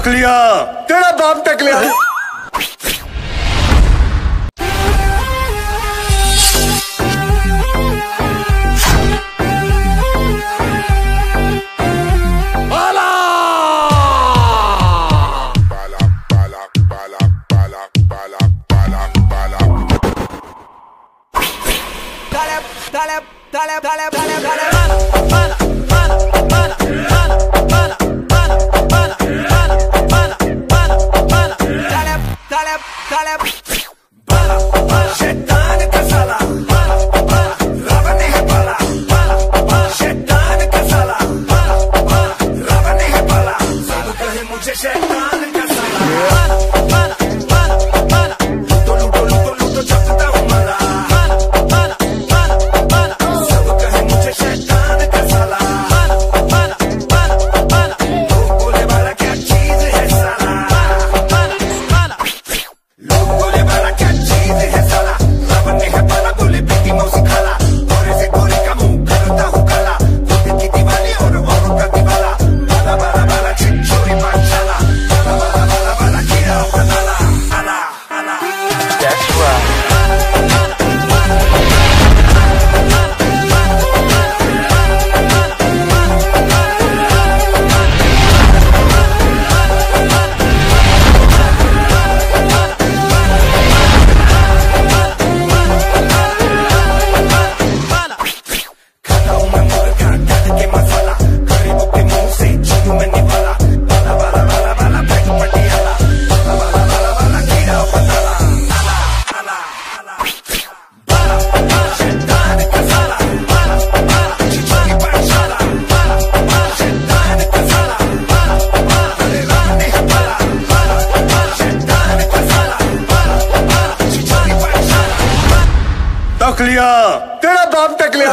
तक लिया तेरा बाप तक लिया Dale, dale, dale, dale. टकलिया तेरा बाप टकलिया